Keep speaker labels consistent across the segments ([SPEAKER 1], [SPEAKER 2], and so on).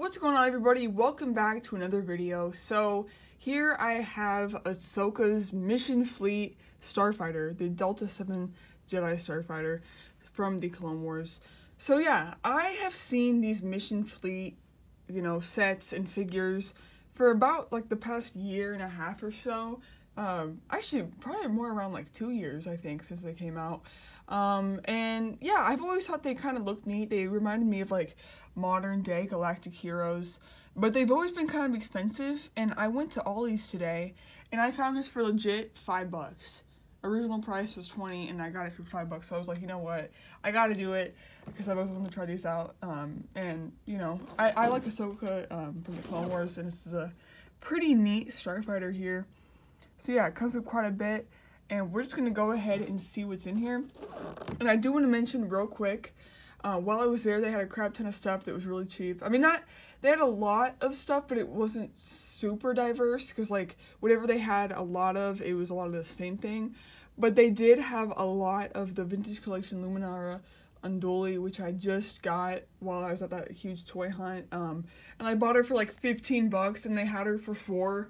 [SPEAKER 1] What's going on everybody? Welcome back to another video. So here I have Ahsoka's Mission Fleet Starfighter, the Delta 7 Jedi Starfighter from the Clone Wars. So yeah, I have seen these Mission Fleet, you know, sets and figures for about like the past year and a half or so. Um, actually, probably more around like two years, I think, since they came out. Um, and yeah, I've always thought they kind of looked neat. They reminded me of like modern day galactic heroes, but they've always been kind of expensive. And I went to Ollie's today and I found this for legit five bucks. Original price was 20 and I got it for five bucks. So I was like, you know what? I gotta do it because I was going to try these out. Um, and you know, I, I like Ahsoka um, from the Clone Wars and this is a pretty neat starfighter here. So yeah, it comes with quite a bit and we're just gonna go ahead and see what's in here. And I do want to mention real quick, uh, while I was there, they had a crap ton of stuff that was really cheap. I mean, not they had a lot of stuff, but it wasn't super diverse because like whatever they had a lot of, it was a lot of the same thing. But they did have a lot of the vintage collection Luminara Unduli, which I just got while I was at that huge toy hunt. Um, and I bought her for like 15 bucks, and they had her for four.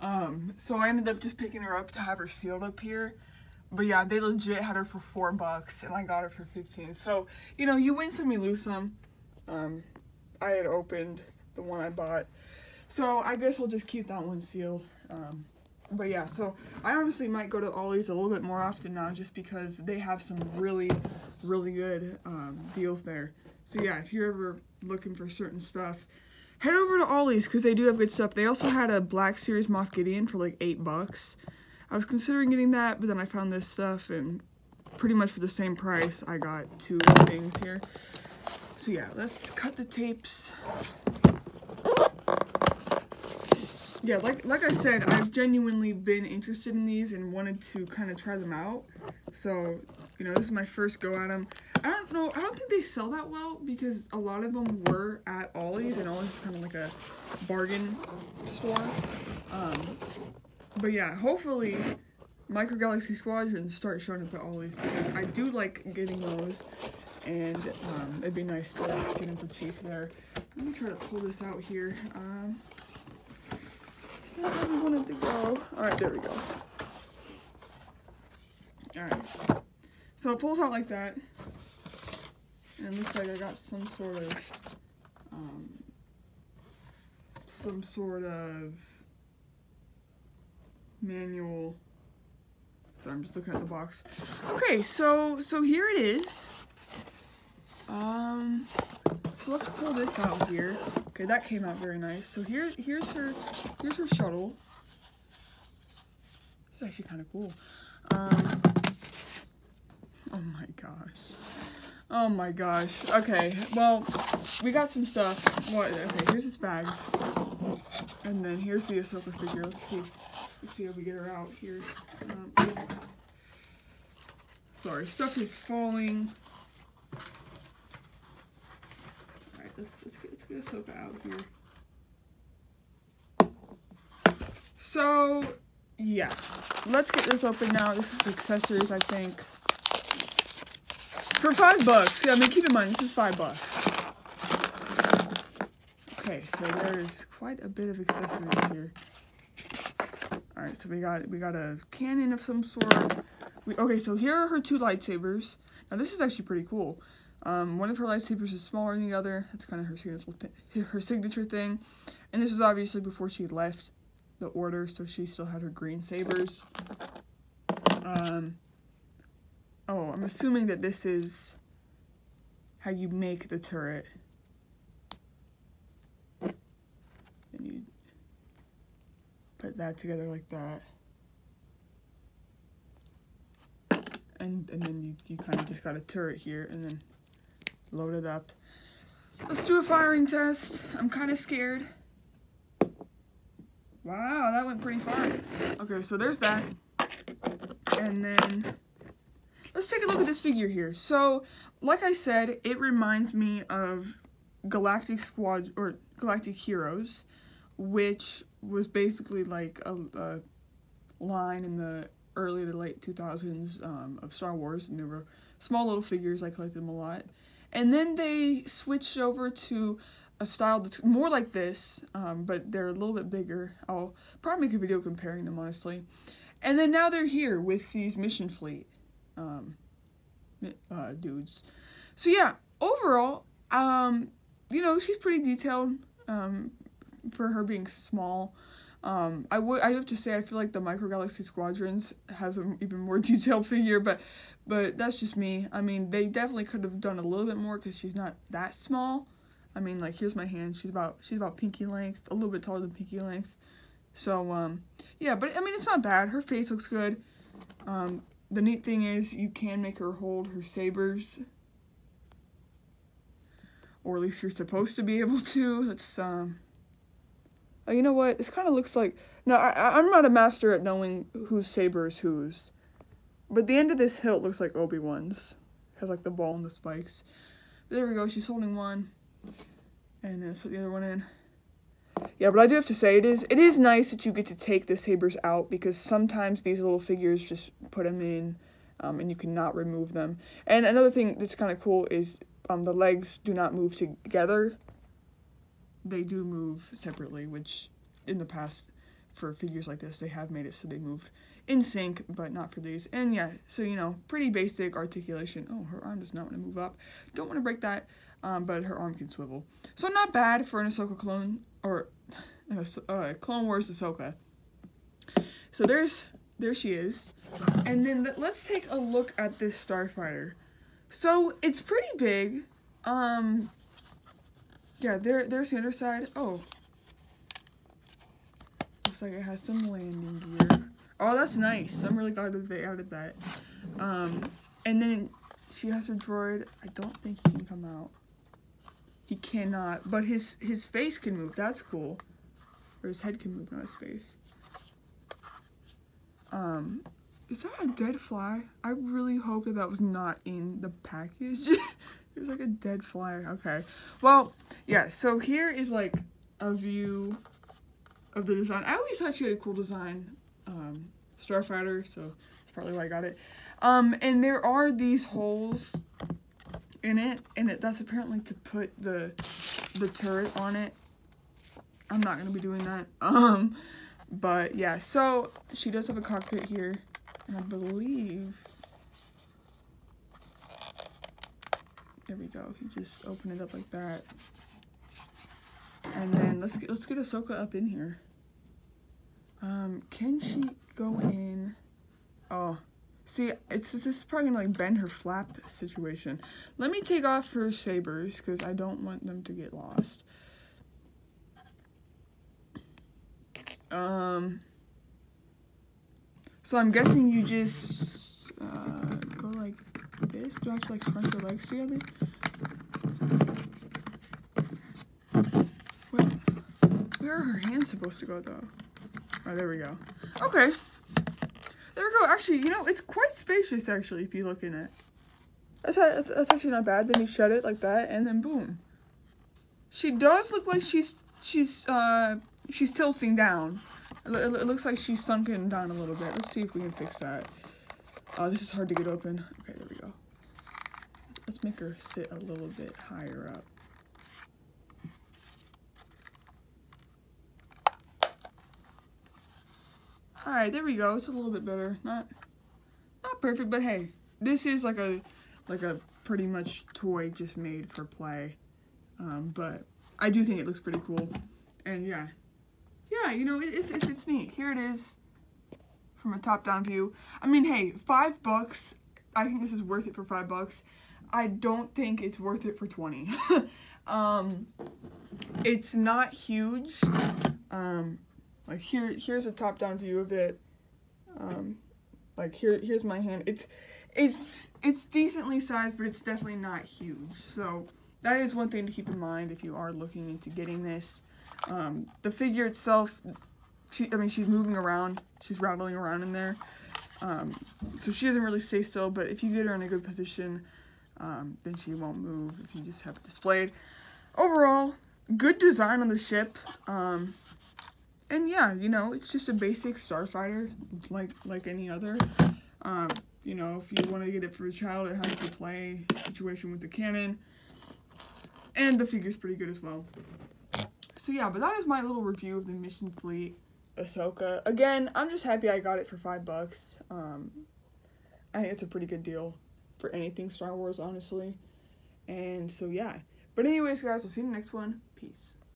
[SPEAKER 1] Um, so I ended up just picking her up to have her sealed up here. But yeah, they legit had her for four bucks and I got her for 15. So, you know, you win some, you lose some. Um, I had opened the one I bought. So I guess I'll just keep that one sealed. Um, but yeah, so I honestly might go to Ollie's a little bit more often now just because they have some really, really good um, deals there. So yeah, if you're ever looking for certain stuff, head over to Ollie's because they do have good stuff. They also had a Black Series Moff Gideon for like eight bucks. I was considering getting that, but then I found this stuff and pretty much for the same price, I got two things here. So yeah, let's cut the tapes. Yeah, like like I said, I've genuinely been interested in these and wanted to kind of try them out. So, you know, this is my first go at them. I don't know, I don't think they sell that well because a lot of them were at And Ollie's is kind of like a bargain store. Um, but yeah, hopefully Micro Galaxy Squadrons start showing up at Ollie's because I do like getting those and um, it'd be nice to get them for cheap there. Let me try to pull this out here. Um, it's not where we wanted to go. Alright, there we go. Alright. So it pulls out like that. And it looks like I got some sort of um, some sort of manual. Sorry, I'm just looking at the box. Okay, so so here it is. Um, so let's pull this out here. Okay, that came out very nice. So here here's her here's her shuttle. It's actually kind of cool. Um, oh my gosh. Oh my gosh. Okay, well, we got some stuff. What? Okay, here's this bag. And then here's the Ahsoka figure. Let's see. Let's see how we get her out here. Um, sorry, stuff is falling. Alright, let's, let's, get, let's get Ahsoka out here. So, yeah. Let's get this open now. This is accessories, I think. For five bucks. Yeah, I mean, keep in mind, this is five bucks. Okay, so there's quite a bit of accessories here. All right, so we got we got a cannon of some sort. We, okay, so here are her two lightsabers. Now this is actually pretty cool. Um, one of her lightsabers is smaller than the other. That's kind of her signature her signature thing. And this is obviously before she left the order, so she still had her green sabers. Um, oh, I'm assuming that this is how you make the turret. Put that together like that. And, and then you, you kind of just got a turret here and then load it up. Let's do a firing test. I'm kind of scared. Wow, that went pretty far. Okay, so there's that. And then let's take a look at this figure here. So, like I said, it reminds me of Galactic Squad or Galactic Heroes, which was basically like a, a line in the early to late 2000s um, of Star Wars, and there were small little figures. I collected them a lot. And then they switched over to a style that's more like this, um, but they're a little bit bigger. I'll probably make a video comparing them, honestly. And then now they're here with these Mission Fleet um, uh, dudes. So yeah, overall, um, you know, she's pretty detailed um, for her being small. Um, I would I have to say I feel like the Micro Galaxy Squadrons has an even more detailed figure, but but that's just me. I mean, they definitely could have done a little bit more because she's not that small. I mean, like here's my hand. She's about she's about pinky length, a little bit taller than pinky length. So um, yeah, but I mean it's not bad. Her face looks good. Um, the neat thing is you can make her hold her sabers, or at least you're supposed to be able to. That's um Oh, you know what? This kind of looks like... No, I, I'm not a master at knowing whose saber is whose. But the end of this hilt looks like Obi-Wan's. Has like the ball and the spikes. There we go. She's holding one. And then let's put the other one in. Yeah, but I do have to say, it is it is nice that you get to take the sabers out because sometimes these little figures just put them in um, and you cannot remove them. And another thing that's kind of cool is um, the legs do not move together they do move separately, which in the past for figures like this, they have made it so they move in sync, but not for these. And yeah, so you know, pretty basic articulation. Oh, her arm does not want to move up. Don't want to break that, um, but her arm can swivel. So not bad for an Ahsoka clone, or uh, Clone Wars Ahsoka. So there's, there she is. And then let's take a look at this Starfighter. So it's pretty big. Um, yeah, there, there's the other side. Oh. Looks like it has some landing gear. Oh, that's nice. I'm really glad that they added that. Um, and then she has her droid. I don't think he can come out. He cannot, but his his face can move. That's cool. Or his head can move, not his face. Um, is that a dead fly? I really hope that that was not in the package. There's like a dead fly. Okay. Well, yeah, so here is like a view of the design. I always thought she had a cool design. Um, Starfighter, so that's probably why I got it. Um, and there are these holes in it, and it that's apparently to put the the turret on it. I'm not gonna be doing that. Um, but yeah, so she does have a cockpit here, and I believe There we go. You just open it up like that. And then let's get let's get Ahsoka up in here. Um, can she go in? Oh, see, it's, it's just probably gonna like bend her flap situation. Let me take off her sabers because I don't want them to get lost. Um, so I'm guessing you just this? Do I have to like your legs together? Where are her hands supposed to go though? Oh, there we go. Okay. There we go. Actually, you know, it's quite spacious actually if you look in it. That's, that's, that's actually not bad. Then you shut it like that and then boom. She does look like she's, she's, uh, she's tilting down. It, it, it looks like she's sunken down a little bit. Let's see if we can fix that. Oh, this is hard to get open. Okay, there we go. Let's make her sit a little bit higher up. Alright, there we go. It's a little bit better. Not not perfect, but hey, this is like a like a pretty much toy just made for play. Um, but I do think it looks pretty cool. And yeah. Yeah, you know, it, it's, it's, it's neat. Here it is from a top-down view. I mean, hey, five bucks. I think this is worth it for five bucks. I don't think it's worth it for 20. um, it's not huge. Um, like here, here's a top-down view of it. Um, like here, here's my hand. It's, it's, it's decently sized, but it's definitely not huge. So that is one thing to keep in mind if you are looking into getting this. Um, the figure itself she, I mean, she's moving around. She's rattling around in there. Um, so she doesn't really stay still, but if you get her in a good position, um, then she won't move if you just have it displayed. Overall, good design on the ship. Um, and yeah, you know, it's just a basic starfighter, like like any other. Um, you know, if you want to get it for a child, it has to play situation with the cannon. And the figure's pretty good as well. So yeah, but that is my little review of the Mission Fleet Ahsoka. Again, I'm just happy I got it for five bucks. Um, I think it's a pretty good deal for anything Star Wars, honestly. And so yeah. But anyways, guys, I'll see you in the next one. Peace.